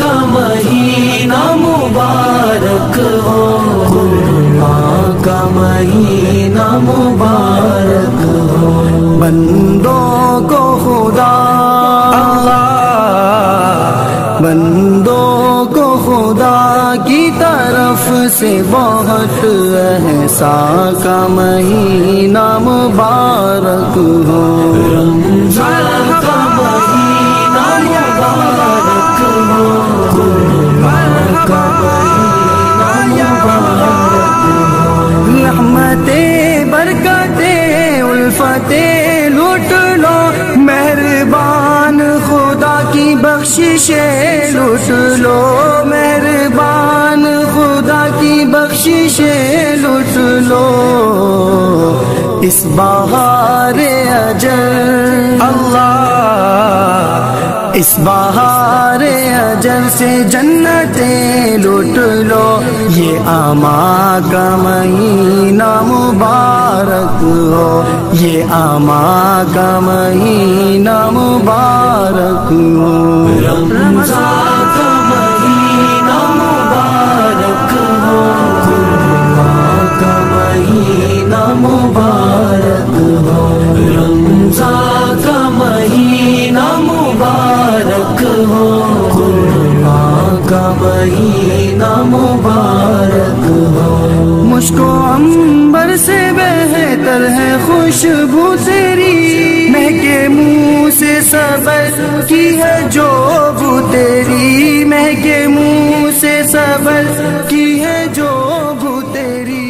का महीना मुबारक हो कुर्बा का महीना मुबारक हो बंदों की तरफ़ से बहुत ऐसा का महीना मुबारक हो। रहमते बरकते उल्फते लूट लो। मेहरबान खुदा की बख्शिशे लूट लो। बख्शिशे लूट लो। इस बहार अजर अल्लाह, इस बहार अजर से जन्नते लुट लो। ये आमा का महीना मुबारक हो। ये आमा का महीना मुबारक हो। रमज़ान हो खुरमा का महीना मुबारक हो। मुझको अंबर से बेहतर है खुशबू तेरी। महके मुँह से सबर की है जो बू तेरी। महके मुँह से सबर की है जो बू तेरी।